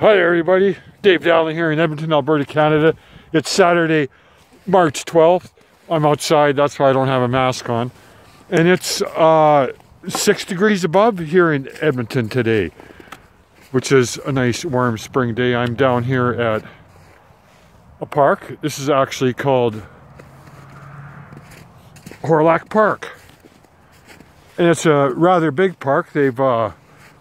Hi everybody, Dave Dowling here in Edmonton, Alberta, Canada. It's Saturday, March 12th. I'm outside, that's why I don't have a mask on. And it's uh, six degrees above here in Edmonton today, which is a nice warm spring day. I'm down here at a park. This is actually called Hawrelak Park. And it's a rather big park. They've uh,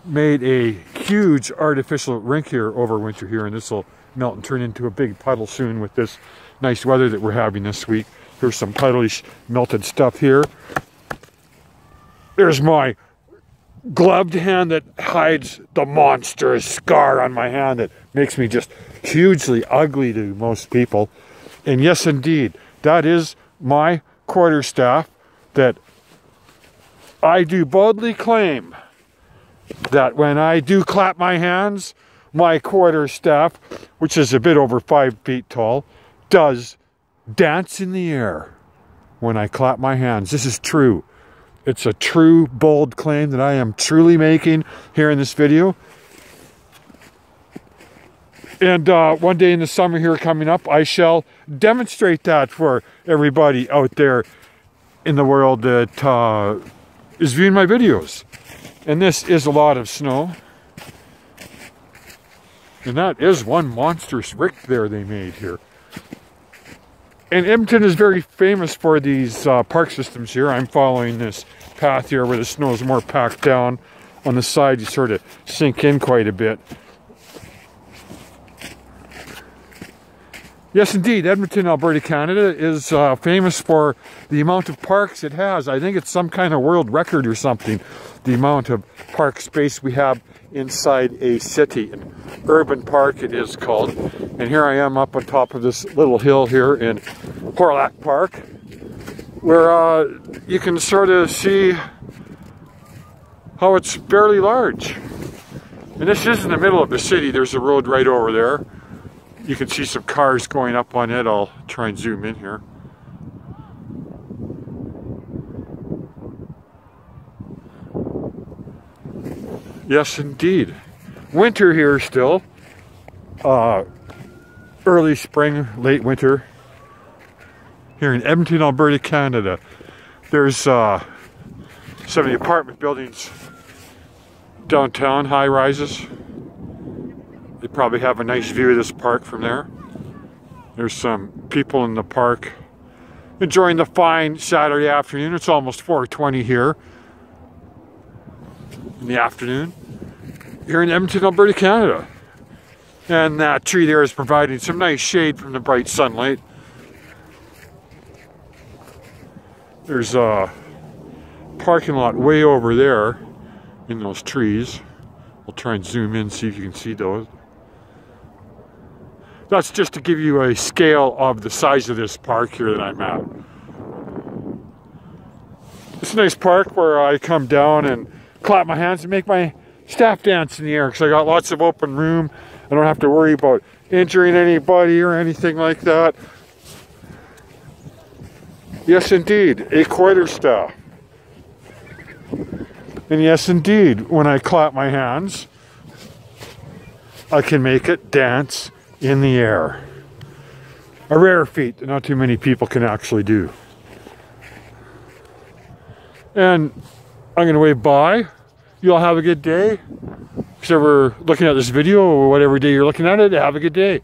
made a huge artificial rink here over winter here and this will melt and turn into a big puddle soon with this nice weather that we're having this week. Here's some puddlish melted stuff here. There's my gloved hand that hides the monstrous scar on my hand that makes me just hugely ugly to most people. And yes, indeed, that is my quarterstaff that I do boldly claim that when I do clap my hands, my quarter staff, which is a bit over five feet tall, does dance in the air when I clap my hands. This is true. It's a true, bold claim that I am truly making here in this video. And uh, one day in the summer here coming up, I shall demonstrate that for everybody out there in the world that uh, is viewing my videos. And this is a lot of snow. And that is one monstrous rick there they made here. And Edmonton is very famous for these uh, park systems here. I'm following this path here where the snow is more packed down. On the side, you sort of sink in quite a bit. Yes, indeed, Edmonton, Alberta, Canada is uh, famous for the amount of parks it has. I think it's some kind of world record or something, the amount of park space we have inside a city. An urban park it is called. And here I am up on top of this little hill here in Hawrelak Park, where uh, you can sort of see how it's fairly large. And this is in the middle of the city. There's a road right over there you can see some cars going up on it. I'll try and zoom in here. Yes, indeed. Winter here still. Uh, early spring, late winter. Here in Edmonton, Alberta, Canada. There's uh, some of the apartment buildings downtown, high rises. They probably have a nice view of this park from there. There's some people in the park enjoying the fine Saturday afternoon. It's almost 4.20 here in the afternoon here in Edmonton, Alberta, Canada. And that tree there is providing some nice shade from the bright sunlight. There's a parking lot way over there in those trees. We'll try and zoom in, see if you can see those. That's just to give you a scale of the size of this park here that I'm at. It's a nice park where I come down and clap my hands and make my staff dance in the air because I got lots of open room. I don't have to worry about injuring anybody or anything like that. Yes, indeed, a quarter staff. And yes, indeed, when I clap my hands, I can make it dance in the air. A rare feat that not too many people can actually do. And I'm going to wave bye. You all have a good day. So we're looking at this video or whatever day you're looking at it, have a good day.